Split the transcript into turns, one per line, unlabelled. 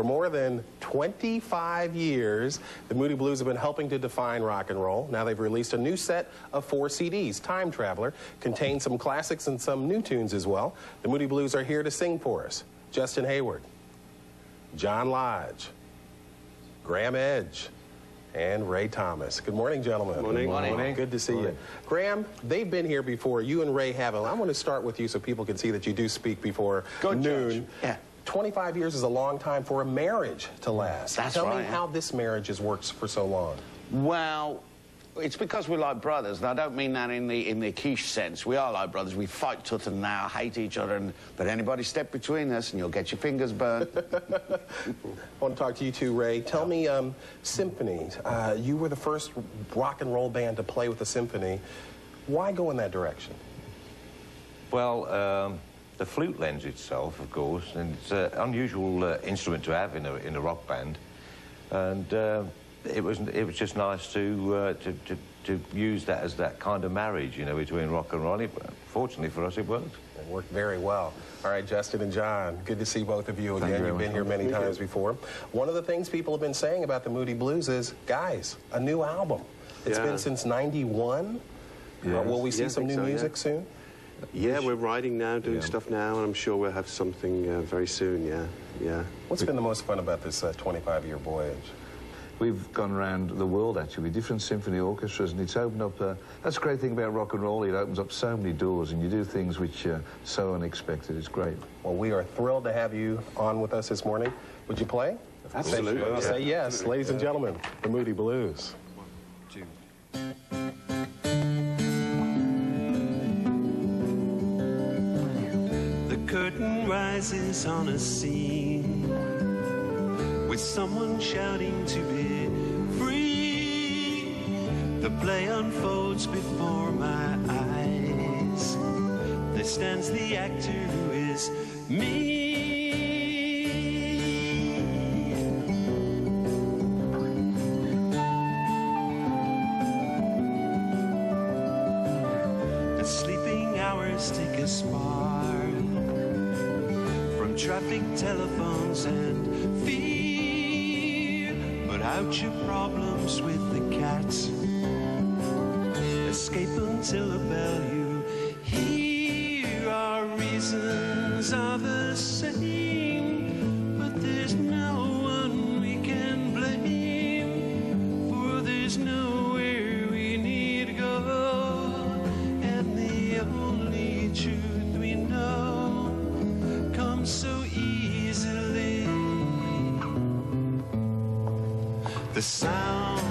For more than 25 years, the Moody Blues have been helping to define rock and roll. Now they've released a new set of four CDs. Time Traveler contains some classics and some new tunes as well. The Moody Blues are here to sing for us. Justin Hayward, John Lodge, Graeme Edge, and Ray Thomas. Good morning, gentlemen.
Morning.
Morning.
Good to see you. Graeme, they've been here before. You and Ray haven't. I want to start with you so people can see that you do speak before
Good
noon.
judge. Yeah.
25 years is a long time for a marriage to last.
That's
Tell me how this marriage has worked for so long.
Well, it's because we're like brothers, and I don't mean that in the in the quiche sense. We are like brothers. We fight tooth and nail, hate each other, and but anybody step between us, and you'll get your fingers burnt.
I want to talk to you too, Ray. Tell me, um, symphonies. Uh, you were the first rock and roll band to play with a symphony. Why go in that direction?
Well, um, the flute lends itself, of course, and it's an unusual uh, instrument to have in a, in a rock band. And uh, it, was, it was just nice to, uh, to, to, to use that as that kind of marriage, you know, between rock and roll. It- Fortunately for us, it worked.
It worked very well. All right, Justin and John, good to see both of you again.
You
You've been here many times before. One of the things people have been saying about the Moody Blues is, guys, a new album. It's
Yeah.
been since 91. Uh, will we see
Yeah,
some new
so, yeah.
music soon?
Yeah, we're writing now, doing
Yeah.
stuff now, and I'm sure we'll have something uh, very soon. Yeah, yeah.
What's been the most fun about this 25 year voyage?
We've gone around the world actually with different symphony orchestras, and it's opened up. Uh, that's the great thing about rock and roll. It opens up so many doors, and you do things which are so unexpected. It's great.
Well, we are thrilled to have you on with us this morning. Would you play?
Absolutely.
Say yes, ladies and gentlemen, the Moody Blues.
The curtain rises on a scene with someone shouting to be free. The play unfolds before my eyes. There stands the actor who is me. The sleeping hours take a from traffic, telephones, and fear. Put out your problems with the cats. Escape until a bell you hear. Our reasons are the same, the sound.